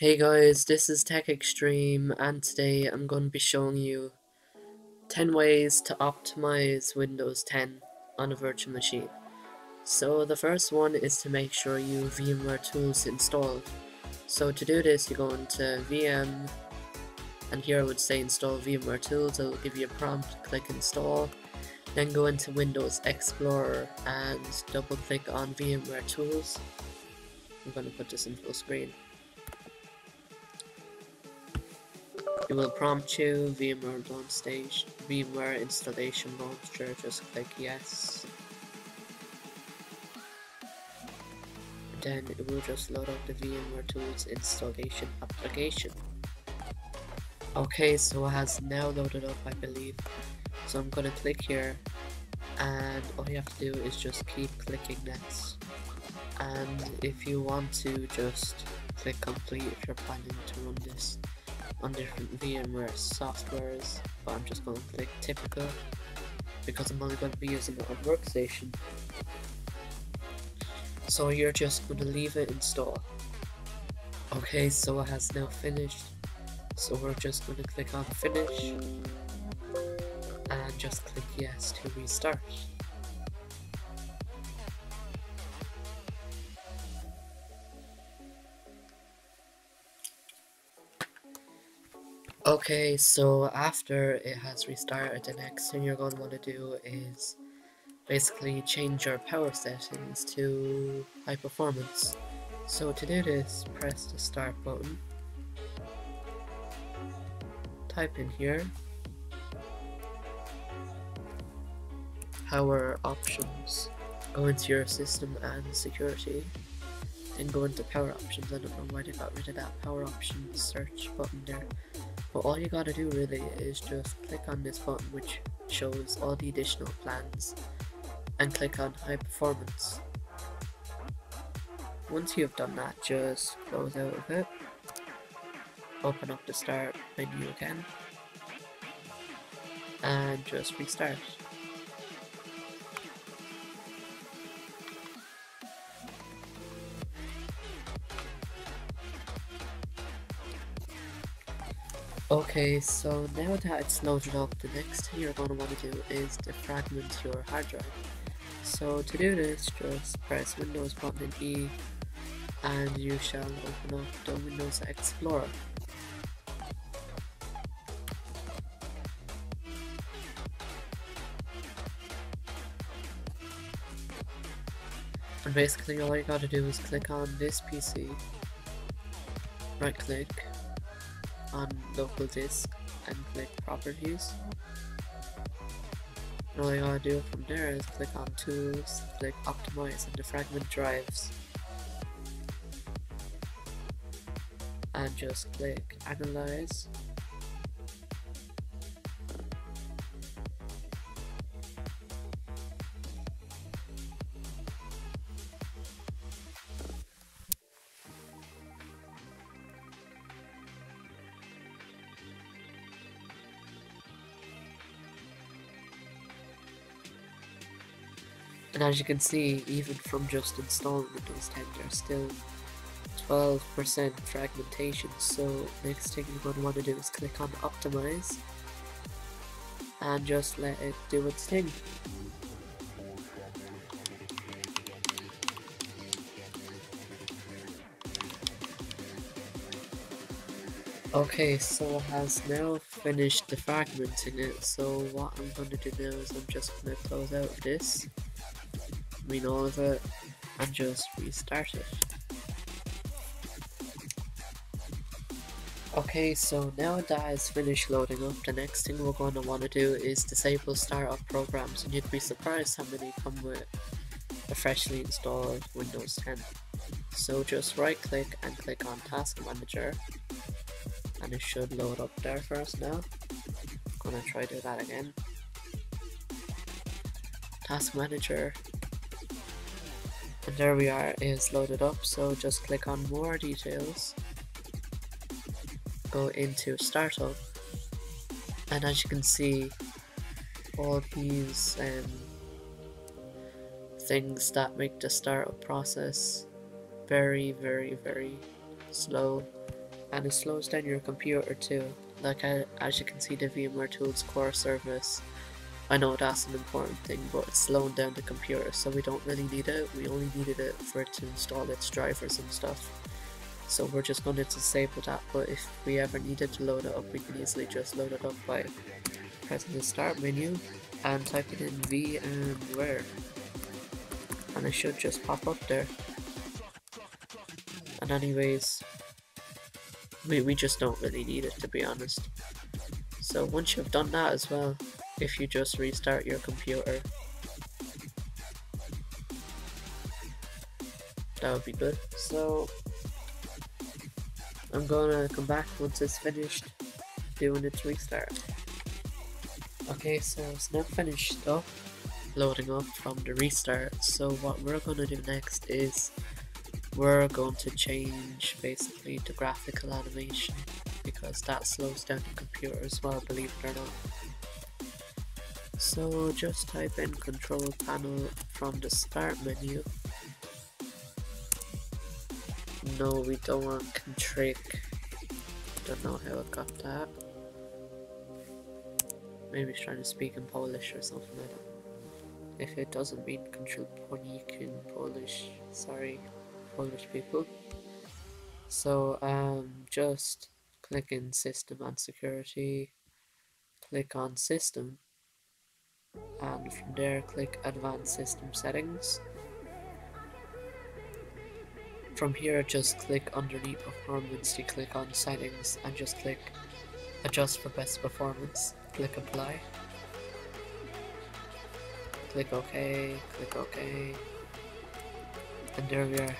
Hey guys, this is TechXtreme and today I'm going to be showing you 10 ways to optimize Windows 10 on a virtual machine. So the first one is to make sure you VMware tools installed. So to do this you go into VM and here I would say install VMware tools, it will give you a prompt, click install, then go into Windows Explorer and double click on VMware tools. I'm going to put this in full screen. It will prompt you VMware launch stage, VMware installation launcher, just click yes. Then it will just load up the VMware tools installation application. Okay, so it has now loaded up I believe. So I'm gonna click here and all you have to do is just keep clicking next. And if you want to just click complete if you're planning to run this on different VMware softwares, but I'm just going to click typical because I'm only going to be using it on workstation. So you're just going to leave it install. Okay, so it has now finished. So we're just going to click on finish and just click yes to restart. Okay, so after it has restarted, the next thing you're going to want to do is basically change your power settings to high performance. So to do this, press the start button, type in here, power options, go into your system and security, then go into power options, I don't know why they got rid of that power options search button there. But all you gotta do really is just click on this button which shows all the additional plans and click on high performance. Once you've done that, just close out of it, open up the start menu again, and just restart. Okay, so now that it's loaded up, the next thing you're going to want to do is defragment your hard drive. So to do this, just press Windows button in E and you shall open up the Windows Explorer. And basically all you gotta do is click on this PC, right click, on local disk and click properties. And all you gotta do from there is click on tools, click optimize and defragment drives. And just click analyze And as you can see, even from just installing Windows 10, there's still 12% fragmentation. So next thing you're going to want to do is click on Optimize and just let it do its thing. Okay, so it has now finished the fragmenting it, so what I'm going to do now is I'm just going to close out this mean all of it and just restart it. Okay, so now that is finished loading up, the next thing we're going to want to do is disable startup programs and you'd be surprised how many come with a freshly installed Windows 10. So just right click and click on Task Manager and it should load up there for us now. I'm gonna try do that again. Task Manager and there we are is loaded up so just click on more details. Go into startup. And as you can see all these um, things that make the startup process very very very slow. And it slows down your computer too. Like as you can see the VMware Tools core service, I know that's an important thing, but it's slowing down the computer, so we don't really need it. We only needed it for it to install its drivers and stuff. So we're just going to disable that, but if we ever needed to load it up, we can easily just load it up by pressing the start menu and typing in VMware. And it should just pop up there. And anyways, we, we just don't really need it to be honest. So once you've done that as well, if you just restart your computer, that would be good. So I'm gonna come back once it's finished doing its restart. Okay, so it's now finished up loading up from the restart. So what we're gonna do next is we're going to change basically the graphical animation because that slows down the computer as well, believe it or not. So just type in control panel from the start menu. No, we don't want trick. Don't know how it got that. Maybe it's trying to speak in Polish or something like that. If it doesn't mean control point in Polish, sorry. Polish people. So um, just click in system and security, click on system, and from there click advanced system settings. From here just click underneath performance to click on settings and just click adjust for best performance, click apply. Click OK, click OK, and there we are.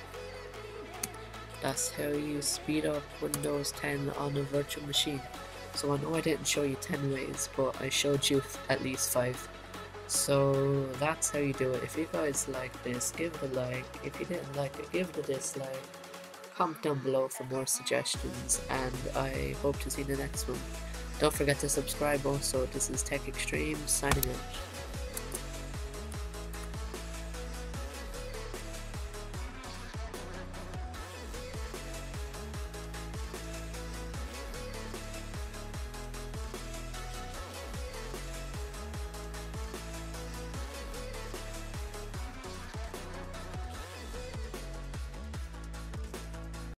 That's how you speed up Windows 10 on a virtual machine. So I know I didn't show you 10 ways, but I showed you at least 5. So that's how you do it. If you guys like this, give it a like. If you didn't like it, give it a dislike. Comment down below for more suggestions, and I hope to see you in the next one. Don't forget to subscribe also. This is TechXtreme, signing out.